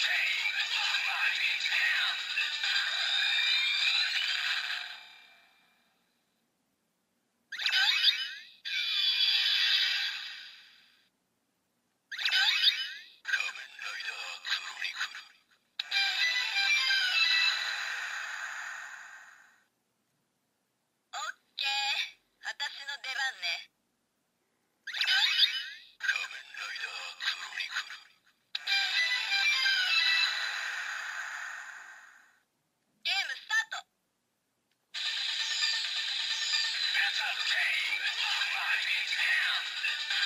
Save my came, my hand.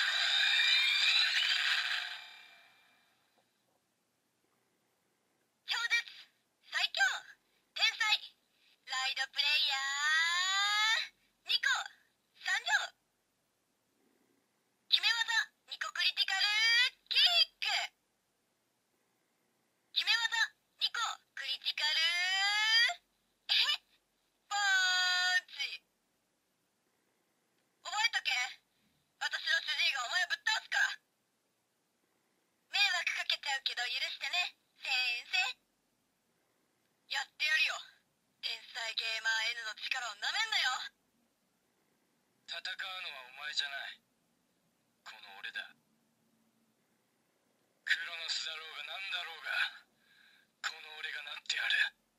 けど許してね。先生。やってやるよ。天才ゲーマー N の力をなめんなよ。戦うのはお前じゃない。この俺だ。クロノスだろうが何だろうがこの俺がなってやる。